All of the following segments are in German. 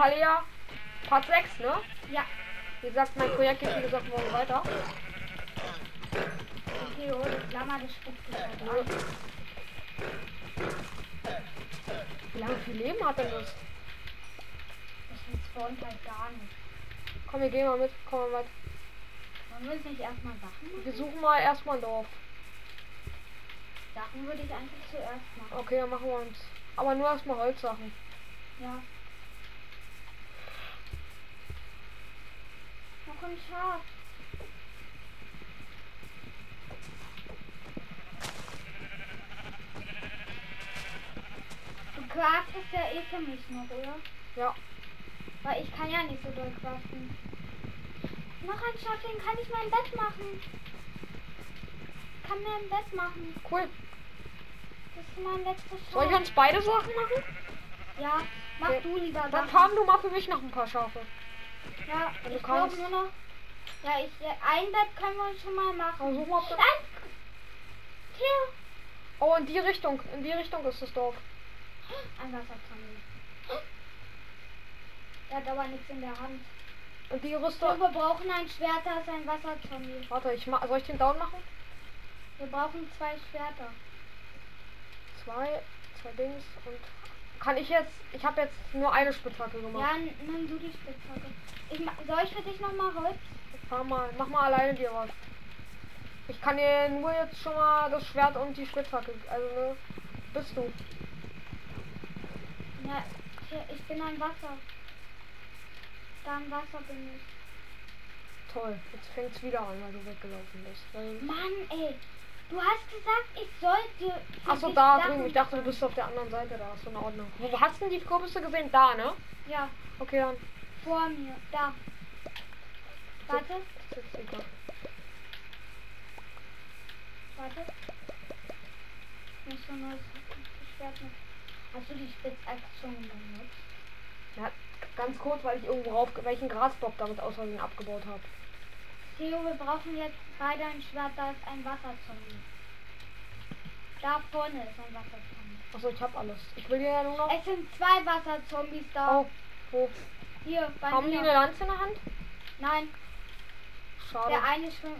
Talia Part 6, ne? Ja. Wie gesagt, mein Projekt geht wie gesagt morgen weiter. Okay, oh, das Lama, das spuckt. Wie lange viel Leben hat denn das? Das spawnt halt gar nicht. Komm, wir gehen mal mit. Komm mal mit. Man muss nicht erstmal Sachen machen. Wir suchen mal erstmal ein Dorf. Sachen würde ich eigentlich zuerst machen. Okay, dann machen wir uns. Aber nur erstmal Holzsachen. Ja. Ein Schaf. Du craftest ja eh für mich noch, oder? Ja. Weil ich kann ja nicht so doll craften. Noch ein Schaf, den kann ich mein Bett machen. Ich kann mir ein Bett machen. Cool. Das ist mein letztes Schaf. Soll ich uns beide Sachen machen? Ja, mach Okay. du lieber Dann farm du mal für mich noch ein paar Schafe. Ja, Wenn du ich kannst. nur noch. Ja, ich, ein Bett können wir schon mal machen. Versuch mal. Nein! Hier! Oh, in die Richtung. In die Richtung ist das Dorf. Ein Wasserzombie. Er hat aber nichts in der Hand. Und die Rüstung. wir brauchen ein Schwert, da ist ein Wasserzombie. Warte, ich ma soll ich den down machen? Wir brauchen zwei Schwerter. Zwei, zwei Dings und kann ich jetzt? Ich habe jetzt nur eine Spitzhacke gemacht. Ja, nimm du die Spitzhacke. Ich, soll ich für dich nochmal Holz? Fahr mal, mach mal alleine dir was. Ich kann dir nur jetzt schon mal das Schwert und die Spitzhacke. Also ne, bist du. Ja, ich bin ein Wasser. Da im Wasser bin ich. Toll. Jetzt fängt's wieder an, weil du weggelaufen bist. Mann, ey. Du hast gesagt, ich sollte. Achso, da drüben. Ich dachte, du bist auf der anderen Seite da. Ist in Ordnung. Wo hast du denn die Kürbisse gesehen? Da, ne? Ja, Okay, dann. vor mir. Da. Warte, warte. Ich muss so neues Schwert mit. Hast du die Spitzachse schon benutzt? Ja, ganz kurz, weil ich irgendwo rauf, welchen Grasbock damit aus Versehen abgebaut habe. Theo, wir brauchen jetzt beide ein Schwert, da ist ein Wasserzombie. Da vorne ist ein Wasserzombie. Achso, ich hab alles. Ich will dir ja nur noch. Es sind zwei Wasserzombies da. Oh, wo? Hier, bei Haben die mir. eine Lanze in der Hand? Nein, Schade. der eine schon.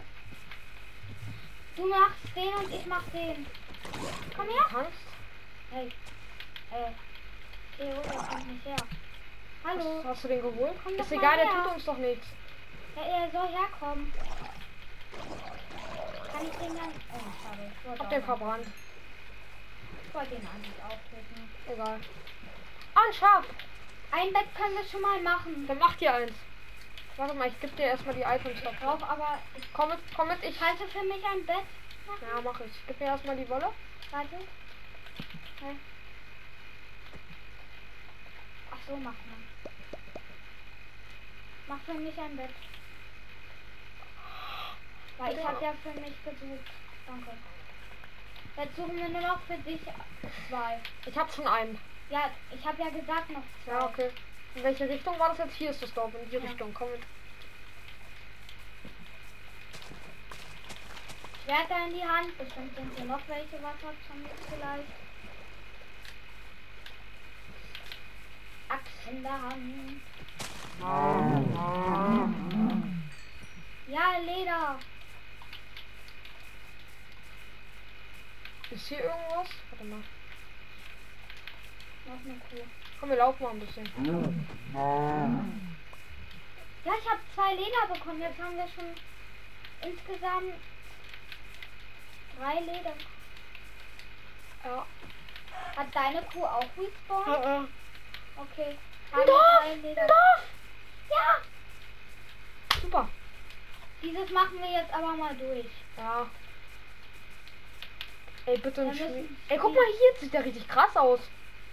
Du machst den und ich mach den. Komm her. Kannst. Hey. Äh. Theo, der kommt nicht her. Hallo. Hast, hast du den geholt? Komm Ist egal, der tut uns doch nichts. Ja, er soll herkommen. Kann ich den dann. Oh, schade. Ich Ich hab den verbrannt. Ich wollte den eigentlich töten. Egal. Ah, ein Schaf. Ein Bett können wir schon mal machen. Dann mach dir eins. Warte mal, ich geb dir erstmal die Items Ich drauf. aber. Ich Komm mit, komm mit, ich. kannst du für mich ein Bett machen? Ja, mach ich. Gib mir erstmal die Wolle. Warte. Okay. Ach so, mach mal. Mach für mich ein Bett. Weil ich habe ja für mich gesucht. Danke. Jetzt suchen wir nur noch für dich zwei. Ich hab schon einen. Ja, ich habe ja gesagt noch zwei. Ja, okay. In welche Richtung war das jetzt? Hier ist das Dorf. In die Ja. Richtung. Komm mit. Schwerter in die Hand. Bestimmt sind hier noch welche Wasserzombies vielleicht. Axt in der Hand. Ja, Leder. Ist hier irgendwas? Warte mal. Noch eine Kuh. Komm, wir laufen mal ein bisschen. Ja, ich habe zwei Leder bekommen. Jetzt haben wir schon insgesamt drei Leder. Ja. Hat deine Kuh auch respawned? Äh. Okay. Ein Dorf! Ein Leder. Dorf! Ja! Super. Dieses machen wir jetzt aber mal durch. Ja. Ey, bitte Schmied. Ey, guck mal hier, das sieht ja richtig krass aus.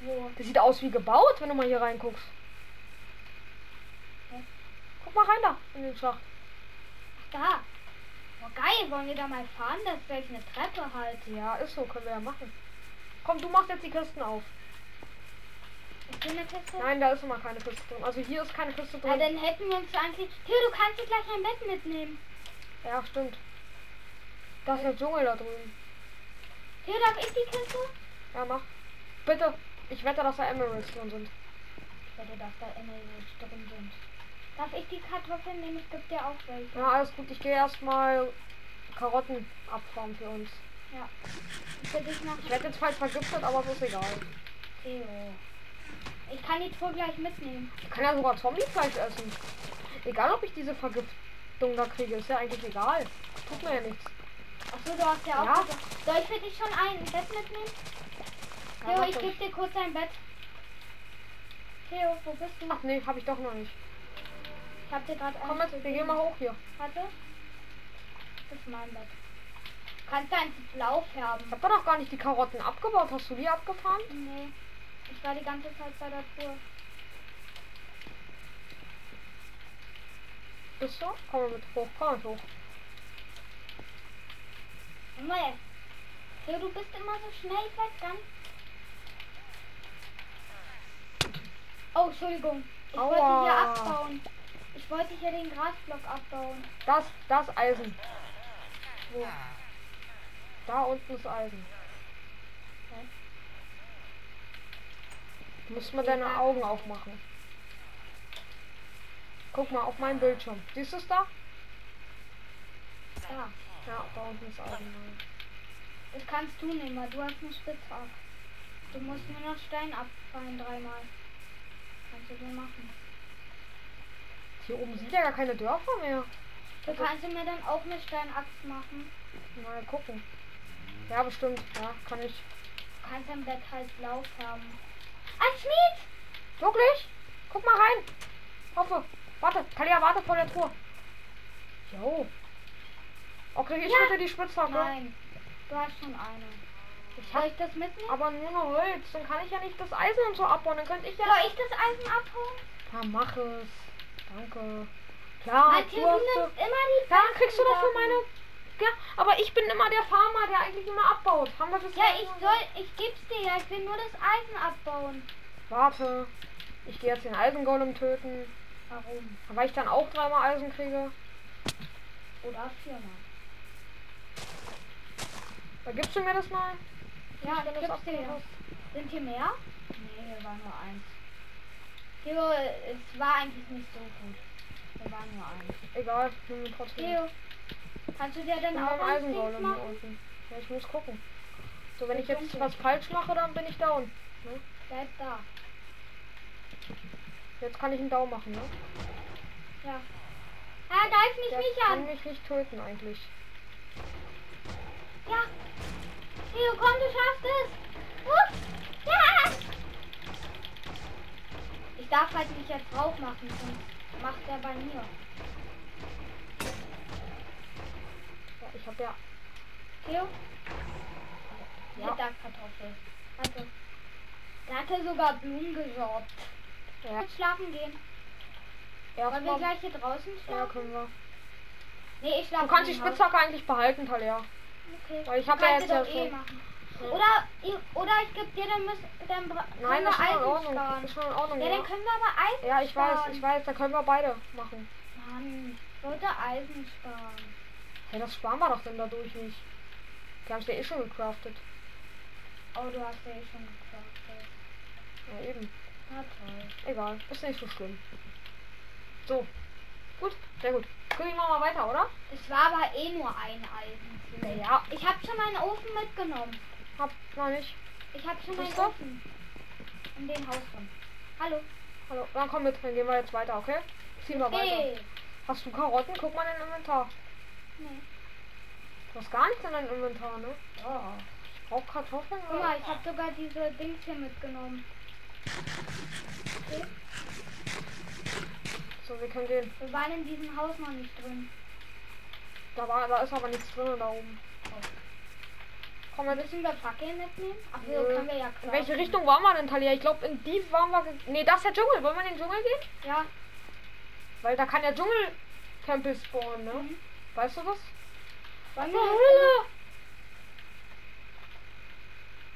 Wo? Das sieht aus wie gebaut, wenn du mal hier reinguckst. Ja. Guck mal rein da in den Schacht. Da. Oh, geil. Wollen wir da mal fahren? Das ist gleich eine Treppe halt. Ja, ist so, können wir ja machen. Komm, du machst jetzt die Kisten auf. Ist hier eine Kiste? Nein, da ist immer keine Kiste drin. Also hier ist keine Kiste Ja, drin. dann hätten wir uns eigentlich... Theo, du kannst dir gleich ein Bett mitnehmen. Ja, stimmt. Da ist der Dschungel da drüben. Theo, darf ich die Kiste? Ja, mach. Bitte. Ich wette, dass da Emeralds drin sind. wette, dass da Emeralds drin sind. Darf ich die Kartoffeln nehmen? Es gibt ja auch welche. Ja, alles gut. Ich gehe erstmal Karotten abfahren für uns. Ja. Nach Ich werde jetzt falsch vergiftet, aber es ist egal. Theo. Ich kann die Truhe gleich mitnehmen. Ich kann ja sogar Zombiefleisch essen. Egal, ob ich diese Vergiftung da kriege, ist ja eigentlich egal. Tut mir ja nichts. Achso, du hast ja auch. Ja. Soll ich für dich schon ein Bett mitnehmen? Ja, Theo, mach ich gebe dir kurz ein Bett. Theo, wo bist du? Ach nee, habe ich doch noch nicht. Ich hab dir gerade Komm mit, wir gehen mal hoch hier. Warte. Das ist mein Bett. Kannst du eins blau färben? Ich habe doch noch gar nicht die Karotten abgebaut. Hast du die abgefahren? Nee. Ich war die ganze Zeit bei der Tour. Bist du? Komm mal mit hoch, komm mit hoch. Junge. Theo, du bist immer so schnell. Ich weiß gar nicht. Oh, Entschuldigung. Ich wollte Aua. hier abbauen. Ich wollte hier den Grasblock abbauen. Das, das Eisen. Wo? Da unten ist Eisen. Okay. Du musst mal deine Augen aufmachen. Guck mal auf meinen Bildschirm. Siehst du es da? Da. Ja, da unten ist Eisen. Das kannst du nehmen, weil du hast eine Spitzhacke. Du musst nur noch Stein abfallen dreimal. Kannst du so machen. Hier oben sind ja gar keine Dörfer mehr. Du kannst du mir dann auch eine Steinaxt machen. Mal gucken. Ja, bestimmt. Ja, kann ich. Du kannst dein Bett halt blau färben. Ein Schmied! Wirklich? Guck mal rein. Hoffe. Warte, Talia, warte vor der Tür. Jo. Okay, ich Ja. bitte die Spitzhacke. Nein, du hast schon eine. Ich Soll ich das mitnehmen? aber nur noch Holz. Dann kann ich ja nicht das Eisen und so abbauen. Dann könnte ich ja. Soll ich das Eisen abholen? Ja, mach es. Danke. Klar, Matthias, du du hast so- immer die Dann kriegst du doch für Sachen. meine. Ja, aber ich bin immer der Farmer, der eigentlich immer abbaut. Haben wir das Ja, ich soll, ich geb's dir ja. Ich will nur das Eisen abbauen. Warte. Ich gehe jetzt den Eisengolem töten. Warum? Weil ich dann auch dreimal Eisen kriege. Oder viermal. Da gibst du mir das mal? Ja, ich gib's dir abgebaut Sind hier mehr? Nee, hier war nur eins. Theo, es war eigentlich nicht so gut. Hier war nur eins. Egal, nimm mir trotzdem. Theo, kannst du dir Ich denn bin auch beim ein Eisengolem Ding hier machen? unten. Ja, ich muss gucken. So, wenn ich jetzt Dunkel. was falsch mache, dann bin ich down. Ne? Bleib da. Jetzt kann ich einen Down machen, ne? Ja. Ah, greif mich Der nicht kann an. mich nicht töten eigentlich. Ja. Theo, komm, du schaffst es. Uff. Ja. Ich darf halt nicht jetzt drauf machen, sonst macht er bei mir. Ja, ich habe ja. Theo? Ja. Mittagkartoffel. Warte. Der hatte sogar Blumen gesorgt. Ja, Jetzt schlafen gehen. Wollen wir gleich hier draußen Ja, schlafen? können wir. Nee, ich schlafe Du kannst die. Spitzhacke eigentlich behalten, Talia. Okay. Weil ich hab Du ja jetzt ja eh schon-. Ja. Oder, ich- oder ich gebe dir, dann müssen dann Nein, das ist wir schon in Ordnung. sparen. Ist schon in Ordnung. Ja, Ja, dann können wir aber Eisen ja ich weiß, sparen. ich weiß, da können wir beide machen. Mann, ich wollte Eisen sparen. Ja, das sparen wir doch dann dadurch nicht. Die haben es ja eh schon gecraftet. Oh, du hast ja eh schon gefragt. Ja, eben. Na toll. Egal, ist nicht so schlimm. So. Gut, sehr gut. Gucken wir mal weiter, oder? Es war aber eh nur ein Eisen. Ja. Ich habe schon meinen Ofen mitgenommen. Hab noch nicht. Ich habe schon meinen? Ofen. In den Haus drin. Hallo. Hallo, dann komm mit, dann gehen wir jetzt weiter, okay? Ziehen wir weiter. Hast du Karotten? Guck mal in dein Inventar. Nee. Du hast gar nichts in deinem Inventar, ne? Oh. Ich brauch Kartoffeln. Guck mal, ich habe sogar diese Dings hier mitgenommen. Okay. So, wir können gehen. Wir waren in diesem Haus noch nicht drin. Da, war, da ist aber nichts drin da oben. Komm mal, Müssen wir Fackeln mitnehmen? Ach so, können wir ja In welche Richtung waren wir denn, Talia? Ich glaube, in die waren wir. Nee, das ist der Dschungel. Wollen wir in den Dschungel gehen? Ja. Weil da kann der Dschungeltempel spawnen, ne? Mhm. Weißt du? Wollen Oh, wir Hölle!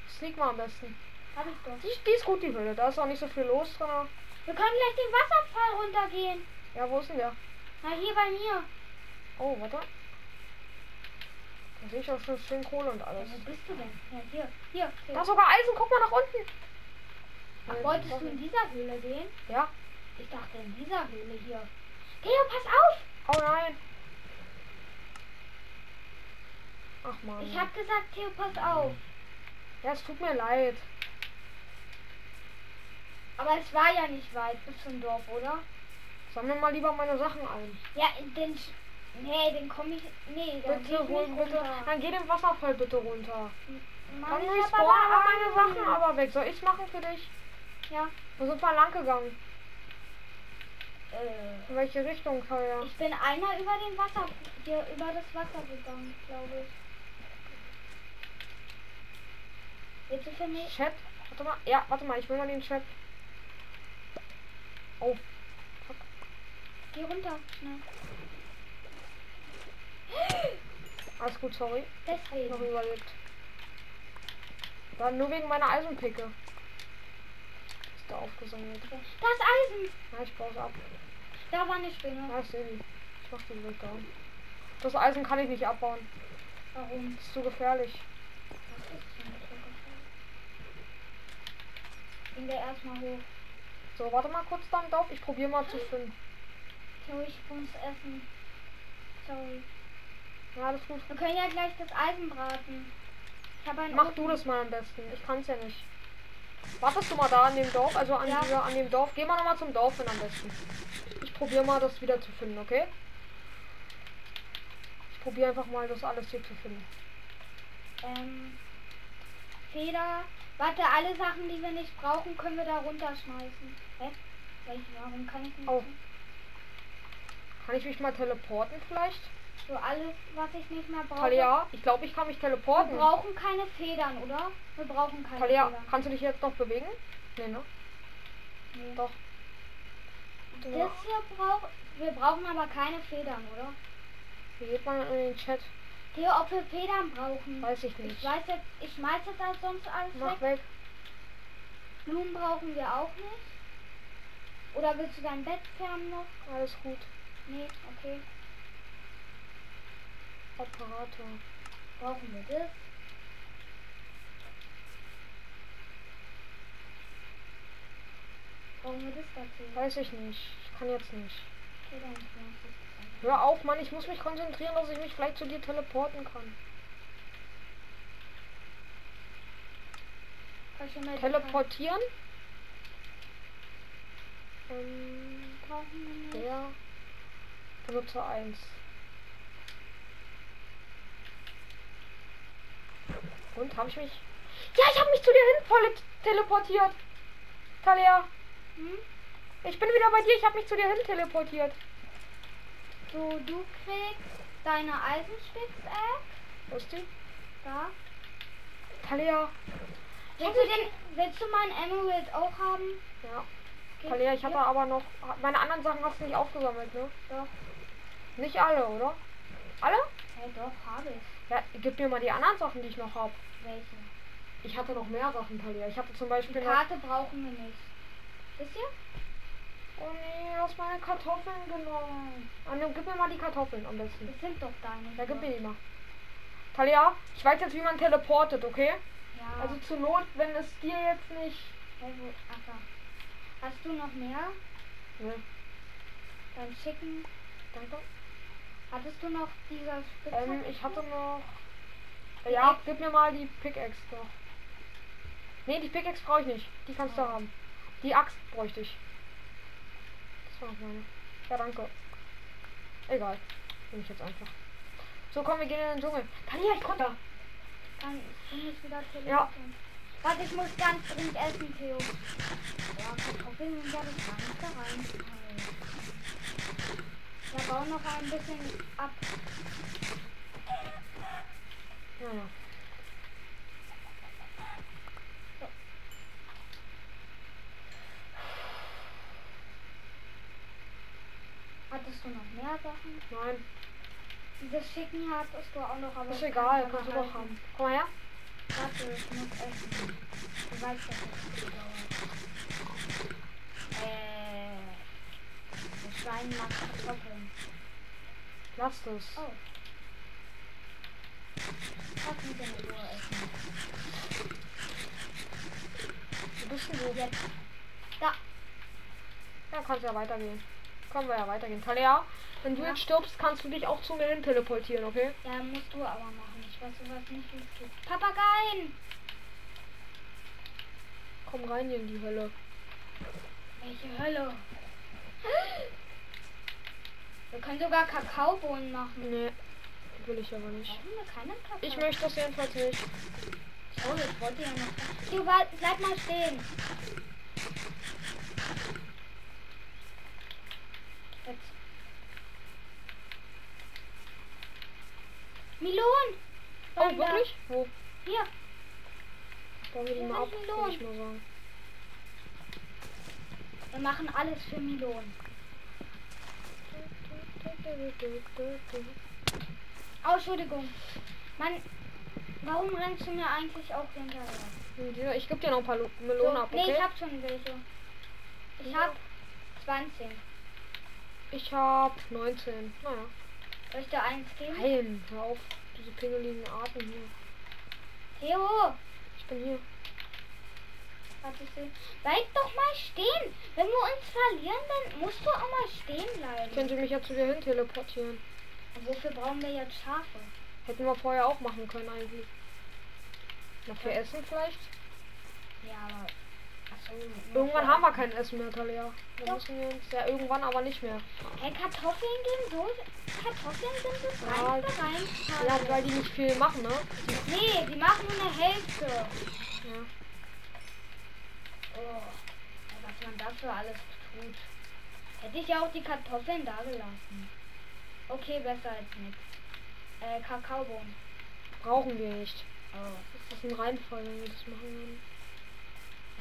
Sneak mal am besten. Hab ich doch. Die, die ist gut, die Höhle. Da ist auch nicht so viel los drin. Wir können gleich den Wasserfall runtergehen. Ja, wo ist denn der? Na, hier bei mir. Oh, warte. Da sehe ich auch schon schön Kohle und Ja, alles. wo bist du denn? Ja, hier. Hier. hier. Da ist sogar Eisen. Guck mal nach unten. Ach, Nee, wolltest du in dieser Höhle gehen? Ja. Ich dachte in dieser Höhle hier. Theo, pass auf! Oh nein. Ach man. Ich hab gesagt, Theo, pass auf. Ja, es tut mir leid. Aber es war ja nicht weit bis zum Dorf, oder? Sammle mal lieber meine Sachen ein. Ja, den. Nee, den komme ich. Nee, dann geh Bitte ich hol nicht bitte. runter. Dann geh den Wasserfall bitte runter. Mann, Dann ich ich spawn aber meine eine Sachen aber weg. Soll ich's machen für dich? Ja. Wo sind wir lang gegangen? Äh, In welche Richtung, Teuer? ich bin einmal über den Wasser, hier über das Wasser gegangen, glaube ich. Willst du für mich? Chat? Warte mal. Ja, warte mal. Ich will mal den Chat. Oh. Geh runter, schnell. Alles gut, sorry. Noch Deswegen. überlebt. Dann nur wegen meiner Eisenpicke. Ist da aufgesammelt. Das Eisen. Ja, ich baue es ab. Da war eine Spinne. Ja, ich. Ich mach die weg da. Das Eisen kann ich nicht abbauen. Warum? Das ist zu gefährlich. Das ist schon so gefährlich. Gehen wir erstmal hoch. So, warte mal kurz dann drauf. Ich probiere mal zu finden. Theo, ich muss essen. Sorry. Ja, alles gut. Wir können ja gleich das Eisen braten. Mach Ofen. du das mal am besten. Ich kann's ja nicht. Wartest du mal da an dem Dorf, also an, Ja. dieser, an dem Dorf. Geh mal nochmal zum Dorf hin am besten. Ich probiere mal das wieder zu finden, okay? Ich probiere einfach mal das alles hier zu finden. Ähm, Feder. Warte, alle Sachen, die wir nicht brauchen, können wir da runterschmeißen. Hä? Warum kann ich nicht? Oh. Kann ich mich mal teleporten vielleicht? So alles, was ich nicht mehr brauche. Talia, ich glaube, ich kann mich Wir teleporten. brauchen keine Federn, oder? Wir brauchen keine Talia, Federn. kannst du dich jetzt noch bewegen? Nee, ne? Nee. Doch. Das hier braucht. Wir brauchen aber keine Federn, oder? Wie geht man in den Chat? Theo, ob wir Federn brauchen? Weiß ich Ich nicht. weiß jetzt, ich schmeiß jetzt als sonst alles Mach weg. weg. Blumen brauchen wir auch nicht. Oder willst du dein Bett färben noch? Alles gut. Nee, okay. Operator. Brauchen wir das? Brauchen wir das dazu? Weiß ich nicht. Ich kann jetzt nicht. Okay, dann Hör auf, Mann. Ich muss mich konzentrieren, dass ich mich vielleicht zu dir teleporten kann. Kann ich Teleportieren? Ähm, der Benutzer 1. Und habe ich mich. Ja, ich habe mich zu dir hin voll teleportiert. Talia, Hm? ich bin wieder bei dir. Ich habe mich zu dir hin teleportiert. So, du kriegst deine Eisenspitzeck. Wo ist die? Da. Talia. Willst du, den, willst du meinen Emerald auch haben? Ja. Geht Talia, ich hatte hier? aber noch. Meine anderen Sachen hast du nicht aufgesammelt, ne? Doch. Nicht alle, oder? Alle? Hey, doch, habe ich. Ja, gib mir mal die anderen Sachen, die ich noch habe. Welche? Ich hatte noch mehr Sachen, Talia. Ich hatte zum Die Beispiel noch. Karte brauchen wir nicht. Das hier? Oh nee, du hast meine Kartoffeln genommen. Ah, ne, gib mir mal die Kartoffeln am besten. Das sind doch deine. Ja, gib mir die mal. Talia, ich weiß jetzt, wie man teleportet, okay? Ja. Also zur Not, wenn es dir jetzt nicht. Hast du noch mehr? Ne, Dann schicken. danke. Hattest du noch dieser Spitzhacke? Ähm, ich hatte noch. Ja, gib mir mal die Pickaxe noch. Nee, die Pickaxe brauche ich nicht. Die kannst du Oh. haben. Die Axt bräuchte ich. Das war noch meine. Ja, danke. Egal. Nehme ich jetzt einfach. So, komm, wir gehen in den Dschungel. Talia, ich konnte. Dann musst wieder Ja. telefonieren. Warte, ich muss ganz dringend essen, Theo. Ja, Kartoffeln sind ja das nicht da rein. Ja, bau noch ein bisschen ab. Ja, ja. Hattest du noch mehr Sachen? Nein, Dieses Schicken hattest du auch noch, aber ist egal. Kannst du halten. haben. Komm mal her. Warte, ich muss essen. Du weißt, dass das viel dauert. Äh. Das Schwein mag Kartoffeln. Lass das. Oh. Lass mich in Ruhe essen. bist denn du? Jetzt. Da. Ja, kannst ja weitergehen. Können wir ja weitergehen. Talia, wenn du Ja. jetzt stirbst, kannst du dich auch zu mir hin teleportieren, okay? Ja, musst du aber machen. Ich weiß sowas nicht, wie es geht. Papageien! Komm rein hier in die Hölle. Welche Hölle? Wir können sogar Kakaobohnen machen. Nee, will ich aber nicht. Ich möchte das jedenfalls nicht. Oh, ich wollte ja noch. Du, bleib mal stehen. Jetzt. Milon! Oh, wirklich? Wo? Hier. Bauen wir die mal ab, würde ich mal sagen. Wir machen alles für Milon. Oh, Entschuldigung. Mann, warum rennst du mir eigentlich auch hinterher? Ich gebe dir noch ein paar Lo- Melonen ab, Nee, okay? ich hab schon welche. Ich Ja. hab 20. Ich hab 19. Naja. Soll ich dir eins geben? Nein, hör auf. Diese pingeligen Arten hier. Theo, Ich bin hier. warte, ich bleib doch mal stehen. Wenn wir uns verlieren, dann musst du auch mal stehen Ich bleiben. könnte mich ja zu dir hin teleportieren. Und wofür brauchen wir jetzt Schafe? Hätten wir vorher auch machen können eigentlich. Na, für Ja. Essen vielleicht? Ja, aber. Irgendwann haben wir kein Essen mehr, Talia. Da Doch. müssen wir uns. Ja, irgendwann aber nicht mehr. Hey, Kartoffeln gehen so. Kartoffeln sind so Ja, rein. Ja, weil die nicht viel machen, ne? Nee, die machen nur eine Hälfte. Ja. Oh, was man dafür alles tut. Hätte ich ja auch die Kartoffeln da gelassen. Okay, besser als nichts. Äh, Kakaobohnen. Brauchen wir nicht. Oh. Das ist ein Reinfall, wenn wir das machen würden.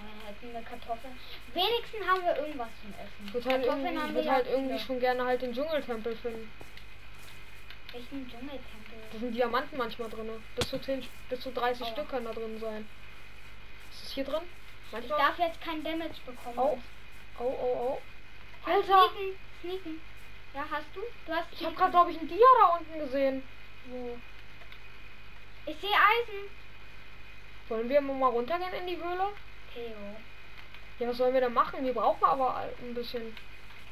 Äh, hätten wir Kartoffeln. Wenigstens haben wir irgendwas zum Essen. Ich würde halt irgendwie, haben ich wir würd halt irgendwie schon gerne halt den Dschungeltempel finden. Welchen Dschungeltempel? Da sind Diamanten manchmal drin. Bis zu 10, bis zu 30 Oh. Stück können da drin sein. Ist es hier drin? Ich Manchmal? darf jetzt kein Damage bekommen. Oh. Oh, oh, oh. Alter! Sneaken, sneaken. Ja, hast du? Du hast Ich habe gerade, glaube ich, ein Dia da unten gesehen. Wo? Ich sehe Eisen. Wollen wir mal runtergehen in die Höhle? Theo. Ja, was sollen wir denn machen? Wir brauchen aber ein bisschen.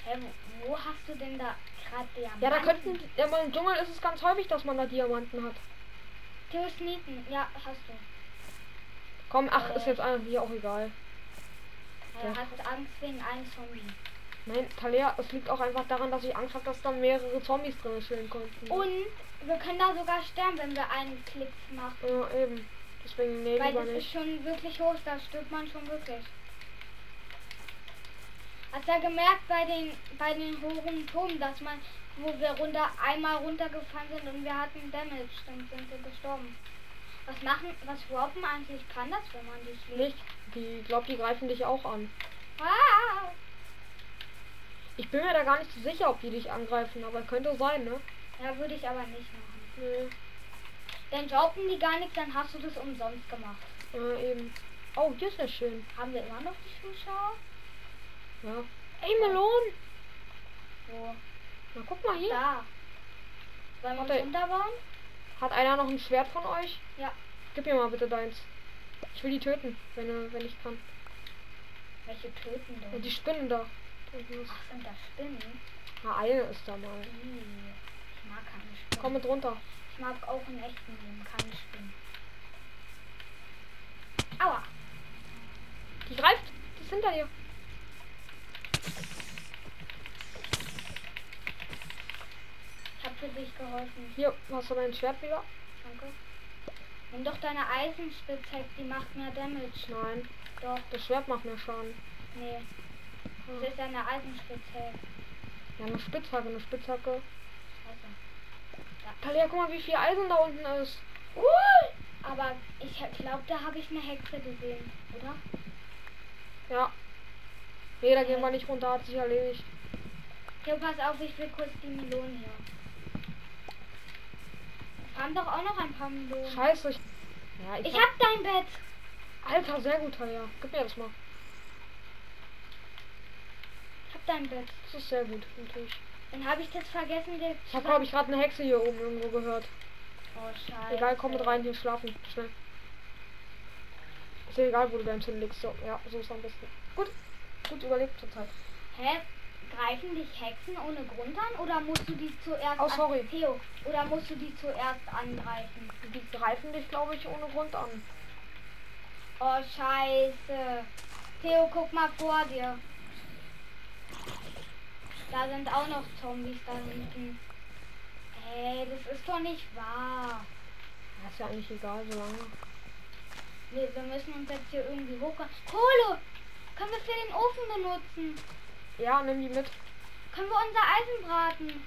Hä, wo, wo hast du denn da gerade Diamanten? Ja, da könnten. Ja, aber im Dschungel ist es ganz häufig, dass man da Diamanten hat. Theo sneaken. Ja, hast du. Komm, ach, Äh. ist jetzt eigentlich auch egal. Er Ja. hat Angst wegen einem Zombie. Nein, Talia, es liegt auch einfach daran, dass ich Angst habe, dass da mehrere Zombies drin chillen konnten. Und wir können da sogar sterben, wenn wir einen Klick machen. Ja, eben. Deswegen, nee, Weil das ist nicht. schon wirklich hoch, da stirbt man schon wirklich. Hast ja gemerkt bei den bei den hohen Turmen, dass man, wo wir runter einmal runtergefallen sind und wir hatten Damage, dann sind wir gestorben. Was machen, was Robben eigentlich kann das, wenn man die schlägt? Nicht? Die, glaub, die greifen dich auch an. Ah! Ich bin mir da gar nicht so sicher, ob die dich angreifen, aber könnte sein, ne? Ja, würde ich aber nicht machen. Nee. Dann droppen die gar nichts, dann hast du das umsonst gemacht. Ja, eben. Oh, hier ist ja schön. Haben wir immer noch die Zuschauer? Ja. Ey, Melon! Wo? Na, guck mal hier. Da. Wollen wir uns runterbauen? Hat einer noch ein Schwert von euch? Ja. Gib mir mal bitte deins. Ich will die töten, wenn, äh, wenn ich kann. Welche töten Ja, denn? die Spinnen da. Ach, sind das Spinnen? Na, eine ist da mal. Ich mag keine Spinnen. Komm mit runter. Ich mag auch in echten Leben keine Spinnen. Aua. Die greift. Die ist hinter dir. Ich hab für dich geholfen. Hier, hast du dein Schwert wieder? Danke. Nimm doch deine Eisenspitzhacke, die macht mehr Damage. Nein. Doch, Das Schwert macht mir Schaden. nee. Das ist eine Eisenspitzhacke. Ja, eine Spitzhacke, eine Spitzhacke. Talia, guck mal, wie viel Eisen da unten ist. Uh, aber ich glaube, da habe ich eine Hexe gesehen, oder? Ja. Nee, da gehen wir nicht runter, hat sich erledigt. Hier, pass auf, ich will kurz die Melonen hier. Wir haben doch auch noch ein paar Melonen. Scheiße. Ich, ja, ich, Ich hab, hab dein Bett. Alter, sehr gut, Talia. Gib mir das mal. Ich hab dein Bett. Das ist sehr gut, natürlich. Dann habe ich das vergessen. dir Ich habe, glaube ich, gerade eine Hexe hier oben irgendwo gehört. Oh, scheiße. Egal, komm mit rein, hier schlafen. Schnell. Ist ja egal, wo du dein Schild legst. So, ja, so ist am besten. Gut. Gut überlegt zurzeit. Hä? Greifen dich Hexen ohne Grund an oder musst du die zuerst Oh, sorry. Theo, oder musst du die zuerst angreifen? Die greifen dich, glaube ich, ohne Grund an. Oh scheiße. Theo, guck mal vor dir. Da sind auch noch Zombies da hinten. Ey, das ist doch nicht wahr. Ja, ist ja eigentlich egal, solange. Wir, wir müssen uns jetzt hier irgendwie hochkommen. Kohle! Können wir für den Ofen benutzen? Ja, nimm die mit. Können wir unser Eisen braten?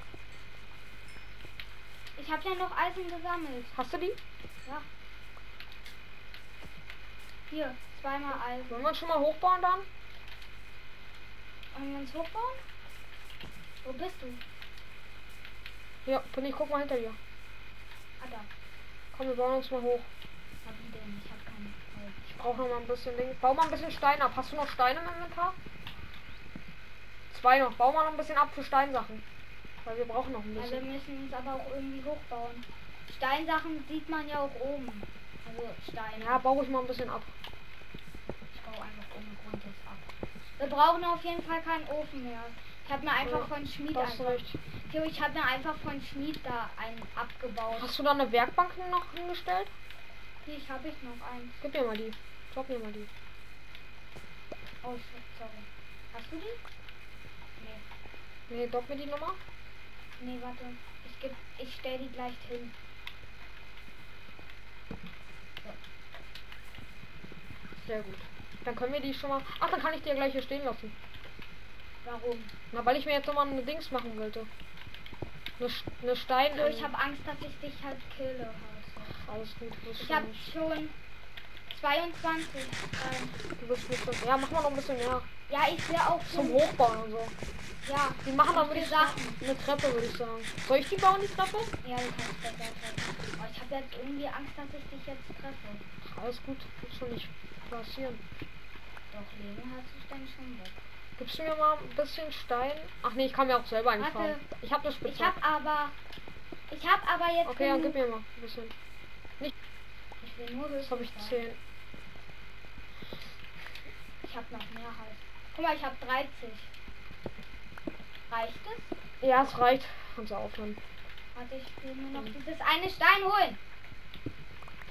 Ich habe ja noch Eisen gesammelt. Hast du die? Ja. Hier, zweimal Eisen. Wollen wir uns schon mal hochbauen dann? Wollen wir uns hochbauen? Wo bist du? Ja, bin ich, guck mal hinter dir. Ah, da. Komm, wir bauen uns mal hoch. Na, wie denn? Ich habe keine Holz. Ich brauche noch mal ein bisschen Ding. Bau mal ein bisschen Stein ab. Hast du noch Steine im Inventar? Zwei noch. Bau mal noch ein bisschen ab für Steinsachen. Weil wir brauchen noch ein Ja, wir bisschen. müssen uns aber auch irgendwie hochbauen. Steinsachen sieht man ja auch oben. Also Steine. Ja, baue ich mal ein bisschen ab. Ich baue einfach ohne Grund jetzt ab. Wir brauchen auf jeden Fall keinen Ofen mehr. Ich habe mir einfach von Schmied Hast einfach. Theo, ich habe mir einfach von Schmied da einen abgebaut. Hast du da eine Werkbank noch hingestellt? Hier, ich habe ich noch einen. Gib mir mal die. Drop mir mal die. Oh, shit, sorry. Hast du die? Nee. Nee, drop mir die Nummer. Nee, warte. Ich geb, ich stell die gleich hin. Sehr gut. Dann können wir die schon mal. Ach, dann kann ich die ja gleich hier stehen lassen. Warum? Na, weil ich mir jetzt nochmal eine Dings machen wollte. Eine, eine Stein. So, ich ähm, habe Angst, dass ich dich halt kille. Also. Alles gut. Ich habe schon 22. Ähm, Du bist nicht so. Ja, mach mal noch ein bisschen mehr. ja, ich will auch Zum. Hochbauen und so. Ja, Die machen dann, Gute würde ich sagen, eine Treppe, würde ich sagen. Soll ich die bauen, die Treppe? ja, du kannst besser treffen. Aber ich habe jetzt irgendwie Angst, dass ich dich jetzt treffe. Ach, alles gut. Wird schon nicht passieren. Doch, Leben hat sich dann schon weg. Gibst du mir mal ein bisschen Stein? Ach nee, ich kann mir auch selber eigentlich Warte. fahren. Ich habe eine Ich Spitze. habe aber. Ich habe aber jetzt. Okay, dann gib mir mal ein bisschen. Ich will nur Jetzt habe ich höchstens 10. Ich habe noch mehr halt. Guck mal, ich habe 30. Reicht es? Ja, es reicht. Kannst du aufhören. Warte, ich will nur noch Mhm. dieses eine Stein holen.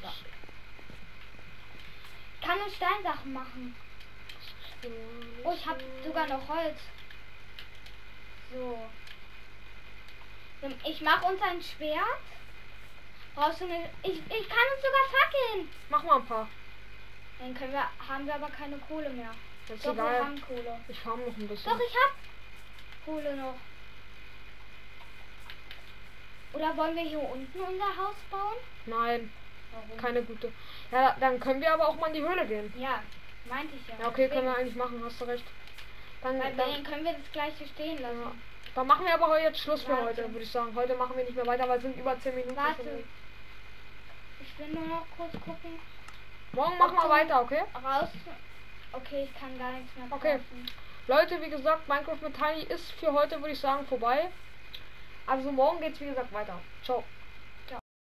So. Ich kann nur Steinsachen machen. Oh, ich habe sogar noch Holz. So. Ich mache uns ein Schwert. Brauchst du eine. Ich, ich kann uns sogar fackeln. Mach mal ein paar. Dann können wir, haben wir aber keine Kohle mehr. Das ist Doch, wir egal. haben Kohle. Ich farm noch ein bisschen. Doch, ich hab Kohle noch. Oder wollen wir hier unten unser Haus bauen? Nein, Warum? keine gute. Ja, dann können wir aber auch mal in die Höhle gehen. Ja, meinte ich ja. Ja, okay, können wir eigentlich machen, hast du recht. Dann, dann, dann können wir das gleiche stehen lassen. ja. dann machen wir aber heute jetzt Schluss für Warte. heute, würde ich sagen. Heute machen wir nicht mehr weiter, weil es sind über 10 Minuten. Warte. Ich will nur noch kurz gucken. Morgen machen wir Okay. weiter, okay? Raus. Okay, ich kann gar nichts mehr Okay. kaufen. Leute, wie gesagt, Minecraft mit Tiny ist für heute, würde ich sagen, vorbei. Also morgen geht's wie gesagt weiter. Ciao.